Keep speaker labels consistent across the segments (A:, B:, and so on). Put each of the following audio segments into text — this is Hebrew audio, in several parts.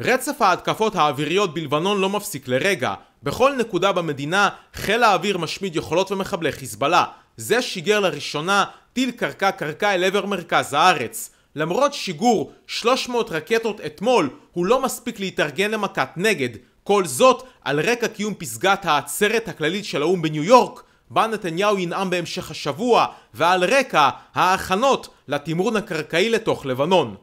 A: רצף ההתקפות האוויריות בלבנון לא מפסיק לרגע. בכל נקודה במדינה חיל האוויר משמיד יכולות ומחבלי חיזבאללה. זה שיגר לראשונה טיל קרקע קרקע אל עבר מרכז הארץ. למרות שיגור 300 רקטות אתמול, הוא לא מספיק להתארגן למכת נגד. כל זאת על רקע קיום פסגת העצרת הכללית של האו"ם בניו יורק, בה נתניהו ינאם בהמשך השבוע, ועל רקע ההכנות לתמרון הקרקעי לתוך לבנון.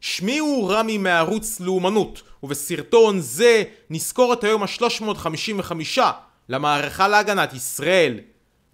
A: שמי הוא רמי מערוץ לאומנות, ובסרטון זה נזכור את היום ה-355 למערכה להגנת ישראל.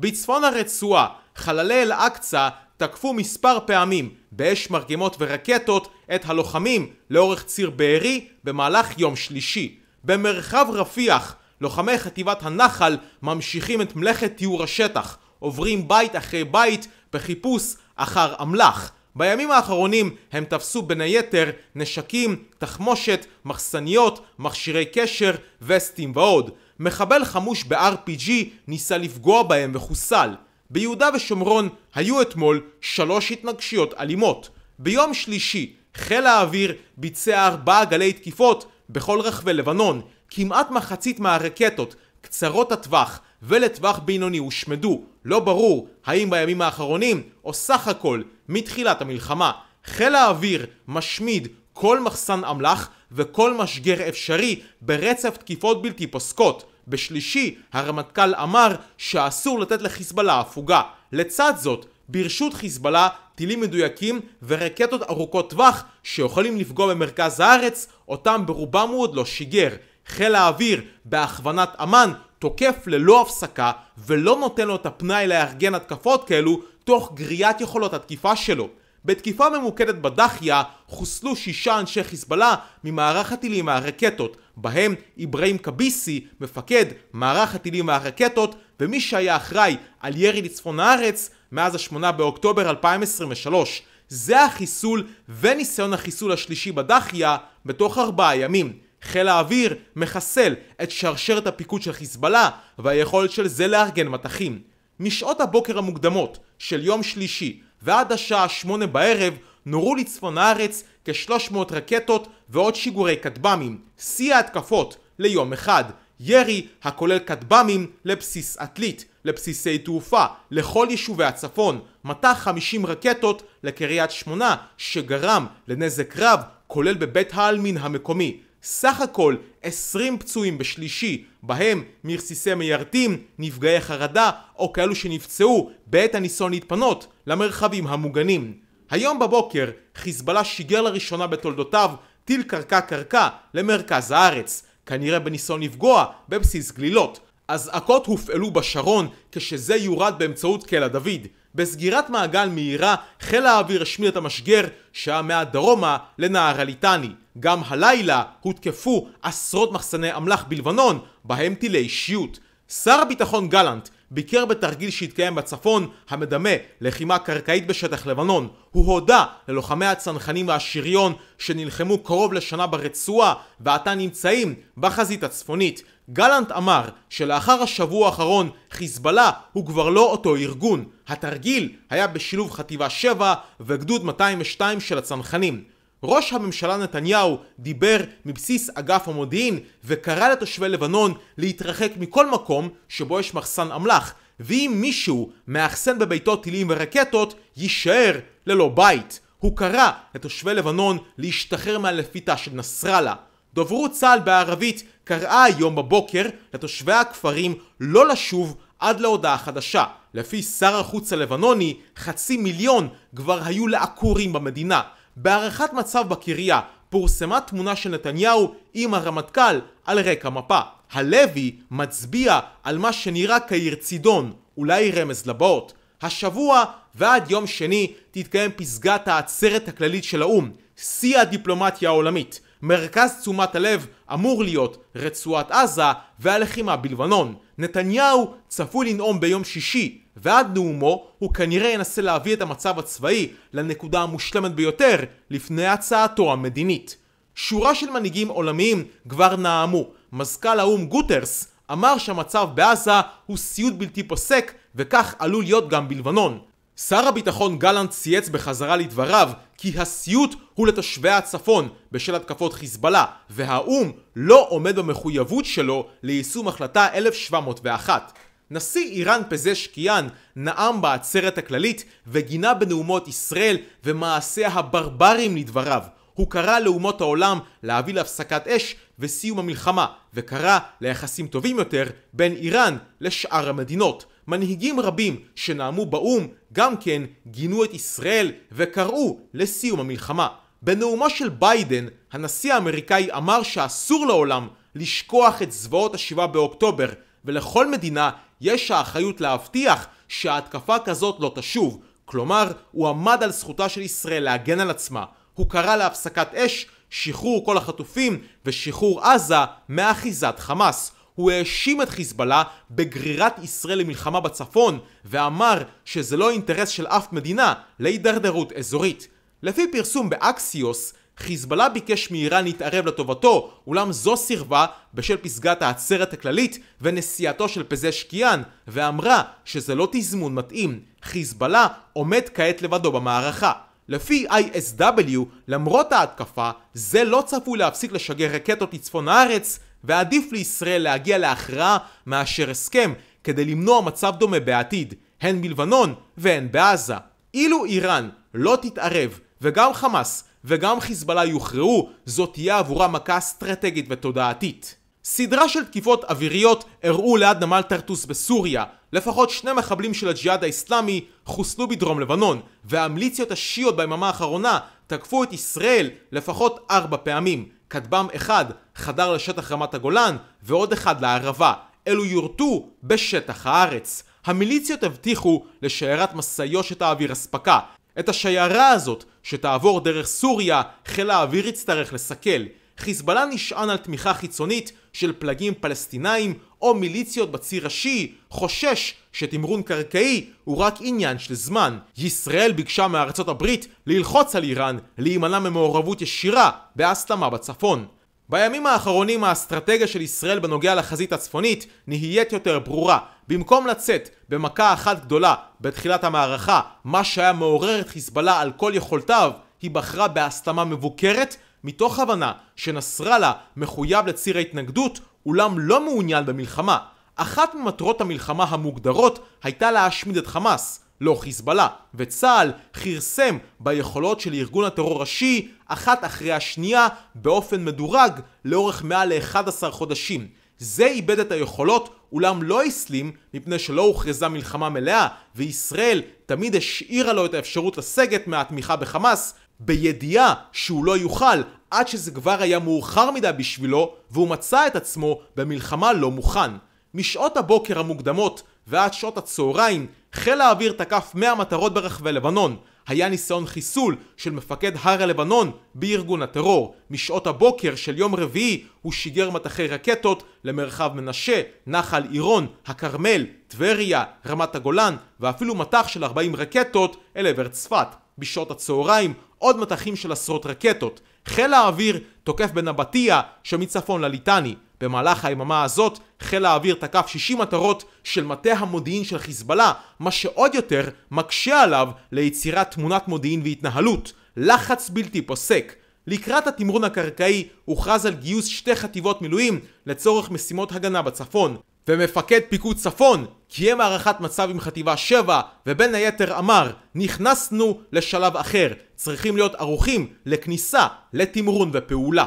A: בצפון הרצועה, חללי אל-אקצא תקפו מספר פעמים באש מרגמות ורקטות את הלוחמים לאורך ציר בארי במהלך יום שלישי. במרחב רפיח, לוחמי חטיבת הנחל ממשיכים את מלאכת טיהור השטח, עוברים בית אחרי בית בחיפוש אחר אמל"ח. בימים האחרונים הם תפסו בין היתר נשקים, תחמושת, מחסניות, מכשירי קשר, וסטים ועוד. מחבל חמוש ב-RPG ניסה לפגוע בהם וחוסל. ביהודה ושומרון היו אתמול שלוש התנגשויות אלימות. ביום שלישי חיל האוויר ביצע ארבעה גלי תקיפות בכל רחבי לבנון. כמעט מחצית מהרקטות קצרות הטווח ולטווח בינוני הושמדו. לא ברור האם בימים האחרונים או סך הכל מתחילת המלחמה. חיל האוויר משמיד כל מחסן אמל"ח וכל משגר אפשרי ברצף תקיפות בלתי פוסקות. בשלישי הרמטכ"ל אמר שאסור לתת לחיזבאללה הפוגה. לצד זאת, ברשות חיזבאללה טילים מדויקים ורקטות ארוכות טווח שיכולים לפגוע במרכז הארץ, אותם ברובם הוא עוד לא שיגר. חיל האוויר בהכוונת אמ"ן תוקף ללא הפסקה ולא נותן לו את הפנאי לארגן התקפות כאלו תוך גריעת יכולות התקיפה שלו. בתקיפה ממוקדת בדחיה חוסלו שישה אנשי חיזבאללה ממערך הטילים והרקטות, בהם אברהים קביסי, מפקד מערך הטילים והרקטות, ומי שהיה אחראי על ירי לצפון הארץ מאז השמונה באוקטובר 2023. זה החיסול וניסיון החיסול השלישי בדחיה בתוך ארבעה ימים. חיל האוויר מחסל את שרשרת הפיקוד של חיזבאללה והיכולת של זה לארגן מטחים. משעות הבוקר המוקדמות של יום שלישי ועד השעה שמונה בערב נורו לצפון הארץ כ-300 רקטות ועוד שיגורי כטב"מים, שיא ההתקפות ליום אחד, ירי הכולל כטב"מים לבסיס עתלית, לבסיסי תעופה, לכל יישובי הצפון, מטח 50 רקטות לקריית שמונה שגרם לנזק רב כולל בבית העלמין המקומי. סך הכל 20 פצועים בשלישי, בהם מרסיסי מיירטים, נפגעי חרדה או כאלו שנפצעו בעת הניסיון להתפנות למרחבים המוגנים. היום בבוקר חיזבאללה שיגר לראשונה בתולדותיו טיל קרקע קרקע למרכז הארץ, כנראה בניסיון לפגוע בבסיס גלילות. אזעקות הופעלו בשרון כשזה יורד באמצעות קלע דוד. בסגירת מעגל מהירה חיל האוויר השמיד את המשגר שהיה מהדרומה לנהר הליטני. גם הלילה הותקפו עשרות מחסני אמל"ח בלבנון, בהם טילי אישיות. שר הביטחון גלנט ביקר בתרגיל שהתקיים בצפון המדמה לחימה קרקעית בשטח לבנון. הוא הודה ללוחמי הצנחנים והשריון שנלחמו קרוב לשנה ברצועה ועתה נמצאים בחזית הצפונית. גלנט אמר שלאחר השבוע האחרון חיזבאללה הוא כבר לא אותו ארגון. התרגיל היה בשילוב חטיבה 7 וגדוד 202 של הצנחנים. ראש הממשלה נתניהו דיבר מבסיס אגף המודיעין וקרא לתושבי לבנון להתרחק מכל מקום שבו יש מחסן אמל"ח ואם מישהו מאחסן בביתו טילים ורקטות יישאר ללא בית. הוא קרא לתושבי לבנון להשתחרר מהלפיתה של נסראללה. דוברות צה"ל בערבית קראה היום בבוקר לתושבי הכפרים לא לשוב עד להודעה חדשה. לפי שר החוץ הלבנוני, חצי מיליון כבר היו לעקורים במדינה. בהערכת מצב בקריה פורסמה תמונה של נתניהו עם הרמטכ"ל על רקע מפה. הלוי מצביע על מה שנראה כעיר צידון, אולי רמז לבאות. השבוע ועד יום שני תתקיים פסגת העצרת הכללית של האו"ם, שיא הדיפלומטיה העולמית. מרכז תשומת הלב אמור להיות רצועת עזה והלחימה בלבנון. נתניהו צפוי לנאום ביום שישי ועד נאומו הוא כנראה ינסה להביא את המצב הצבאי לנקודה המושלמת ביותר לפני הצעתו המדינית. שורה של מנהיגים עולמיים כבר נאמו. מזכ"ל האו"ם גוטרס אמר שהמצב בעזה הוא סיוט בלתי פוסק וכך עלול להיות גם בלבנון. שר הביטחון גלנט צייץ בחזרה לדבריו כי הסיוט הוא לתושבי הצפון בשל התקפות חיזבאללה והאו"ם לא עומד במחויבות שלו ליישום החלטה 1701. נשיא איראן פזשקיאן נאם בעצרת הכללית וגינה בנאומו את ישראל ומעשיה הברברים לדבריו. הוא קרא לאומות העולם להביא להפסקת אש וסיום המלחמה וקרא ליחסים טובים יותר בין איראן לשאר המדינות. מנהיגים רבים שנאמו באו"ם גם כן גינו את ישראל וקראו לסיום המלחמה. בנאומו של ביידן, הנשיא האמריקאי אמר שאסור לעולם לשכוח את זוועות השבעה באוקטובר ולכל מדינה יש האחריות להבטיח שההתקפה כזאת לא תשוב. כלומר, הוא עמד על זכותה של ישראל להגן על עצמה. הוא קרא להפסקת אש, שחרור כל החטופים ושחרור עזה מאחיזת חמאס. הוא האשים את חיזבאללה בגרירת ישראל למלחמה בצפון ואמר שזה לא אינטרס של אף מדינה להידרדרות אזורית. לפי פרסום באקסיוס, חיזבאללה ביקש מאיראן להתערב לטובתו, אולם זו סירבה בשל פסגת העצרת הכללית ונסיעתו של פזשקיאן, ואמרה שזה לא תזמון מתאים. חיזבאללה עומד כעת לבדו במערכה. לפי ISW, למרות ההתקפה, זה לא צפוי להפסיק לשגר רקטות לצפון הארץ, ועדיף לישראל להגיע להכרעה מאשר הסכם, כדי למנוע מצב דומה בעתיד, הן בלבנון והן בעזה. אילו איראן לא תתערב, וגם חמאס וגם חיזבאללה יוכרעו, זאת תהיה עבורה מכה אסטרטגית ותודעתית. סדרה של תקיפות אוויריות אירעו ליד נמל טרטוס בסוריה. לפחות שני מחבלים של הג'יהאד האסלאמי חוסלו בדרום לבנון, והמיליציות השיעיות ביממה האחרונה תקפו את ישראל לפחות ארבע פעמים. כטב"ם אחד חדר לשטח רמת הגולן, ועוד אחד לערבה. אלו יורטו בשטח הארץ. המיליציות הבטיחו לשיירת משאיות האוויר אספקה. את השיירה הזאת, שתעבור דרך סוריה, חיל האוויר יצטרך לסכל. חיזבאללה נשען על תמיכה חיצונית של פלגים פלסטינאים או מיליציות בציר השיעי, חושש שתמרון קרקעי הוא רק עניין של זמן. ישראל ביקשה מארצות הברית ללחוץ על איראן להימנע ממעורבות ישירה בהסלמה בצפון. בימים האחרונים האסטרטגיה של ישראל בנוגע לחזית הצפונית נהיית יותר ברורה. במקום לצאת במכה אחת גדולה בתחילת המערכה, מה שהיה מעורר את חיזבאללה על כל יכולתיו, היא בחרה בהסלמה מבוקרת מתוך הבנה שנסראללה מחויב לציר ההתנגדות אולם לא מעוניין במלחמה. אחת ממטרות המלחמה המוגדרות הייתה להשמיד את חמאס, לא חיזבאללה, וצה"ל כרסם ביכולות של ארגון הטרור השיעי אחת אחרי השנייה באופן מדורג לאורך מעל ל-11 חודשים. זה איבד את היכולות, אולם לא הסלים מפני שלא הוכרזה מלחמה מלאה, וישראל תמיד השאירה לו את האפשרות לסגת מהתמיכה בחמאס, בידיעה שהוא לא יוכל עד שזה כבר היה מאוחר מדי בשבילו, והוא מצא את עצמו במלחמה לא מוכן. משעות הבוקר המוקדמות ועד שעות הצהריים, חיל האוויר תקף 100 מטרות ברחבי לבנון. היה ניסיון חיסול של מפקד הר הלבנון בארגון הטרור. משעות הבוקר של יום רביעי הוא שיגר מטחי רקטות למרחב מנשה, נחל עירון, הכרמל, טבריה, רמת הגולן ואפילו מטח של 40 רקטות אל עבר צפת. בשעות הצהריים עוד מטחים של עשרות רקטות. חיל האוויר תוקף בנבטיה שמצפון לליטני. במהלך היממה הזאת חיל האוויר תקף 60 מטרות של מטה המודיעין של חיזבאללה, מה שעוד יותר מקשה עליו ליצירת תמונת מודיעין והתנהלות. לחץ בלתי פוסק. לקראת התמרון הקרקעי הוכרז על גיוס שתי חטיבות מילואים לצורך משימות הגנה בצפון. ומפקד פיקוד צפון קיים הערכת מצב עם חטיבה 7 ובין היתר אמר נכנסנו לשלב אחר צריכים להיות ערוכים לכניסה לתמרון ופעולה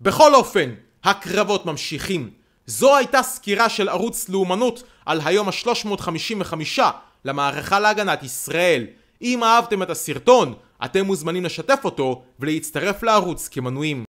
A: בכל אופן הקרבות ממשיכים. זו הייתה סקירה של ערוץ לאומנות על היום ה-355 למערכה להגנת ישראל. אם אהבתם את הסרטון אתם מוזמנים לשתף אותו ולהצטרף לערוץ כמנויים